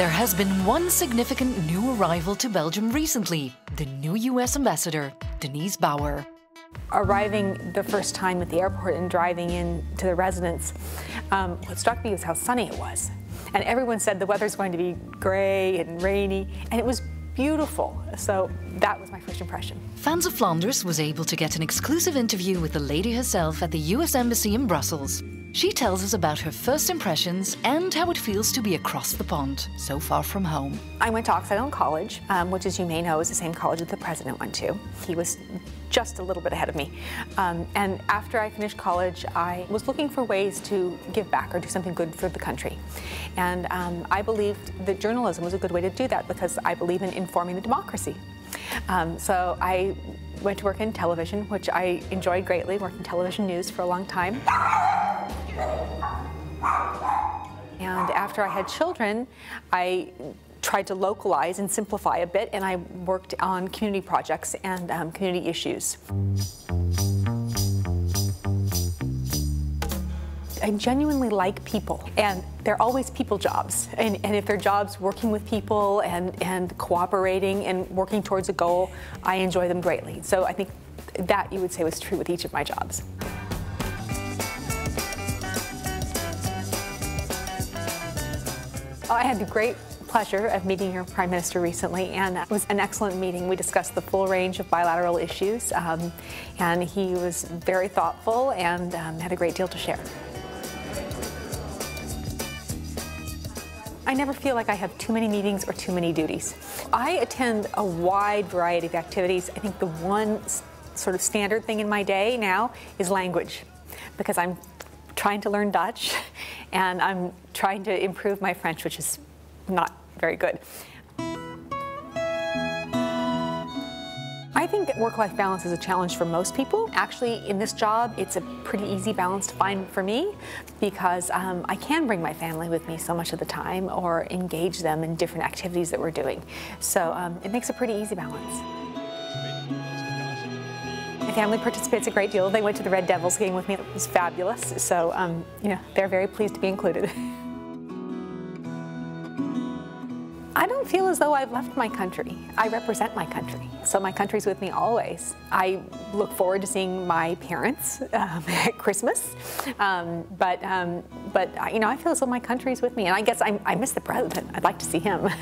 There has been one significant new arrival to Belgium recently the new US ambassador, Denise Bauer. Arriving the first time at the airport and driving in to the residence, um, what struck me was how sunny it was. And everyone said the weather's going to be gray and rainy, and it was beautiful. So that was my first impression. Fans of Flanders was able to get an exclusive interview with the lady herself at the US Embassy in Brussels. She tells us about her first impressions and how it feels to be across the pond, so far from home. I went to Occidental College, um, which, as you may know, is the same college that the president went to. He was just a little bit ahead of me. Um, and after I finished college, I was looking for ways to give back or do something good for the country. And um, I believed that journalism was a good way to do that because I believe in informing the democracy. Um, so I went to work in television, which I enjoyed greatly, worked in television news for a long time. And after I had children, I tried to localize and simplify a bit, and I worked on community projects and um, community issues. I genuinely like people, and they're always people jobs. And, and if they're jobs working with people and, and cooperating and working towards a goal, I enjoy them greatly. So I think that you would say was true with each of my jobs. I had the great pleasure of meeting your Prime Minister recently, and it was an excellent meeting. We discussed the full range of bilateral issues, um, and he was very thoughtful and um, had a great deal to share. I never feel like I have too many meetings or too many duties. I attend a wide variety of activities. I think the one sort of standard thing in my day now is language because I'm trying to learn Dutch and I'm trying to improve my French, which is not very good. I think that work-life balance is a challenge for most people. Actually, in this job, it's a pretty easy balance to find for me because um, I can bring my family with me so much of the time or engage them in different activities that we're doing. So um, it makes a pretty easy balance. My family participates a great deal. They went to the Red Devils game with me. It was fabulous. So, um, you know, they're very pleased to be included. I don't feel as though I've left my country. I represent my country, so my country's with me always. I look forward to seeing my parents um, at Christmas, um, but um, but you know I feel as though my country's with me, and I guess I, I miss the president. I'd like to see him.